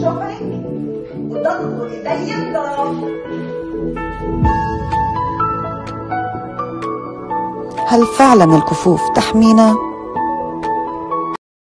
شعرك وتدخل ايديا الضرب هل فعلا الكفوف تحمينا؟